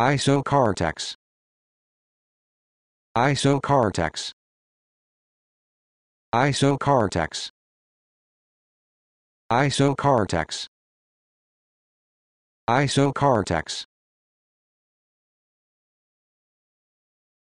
Isocartex. Isocartex. Isocartex. Isocartex. Isocartex.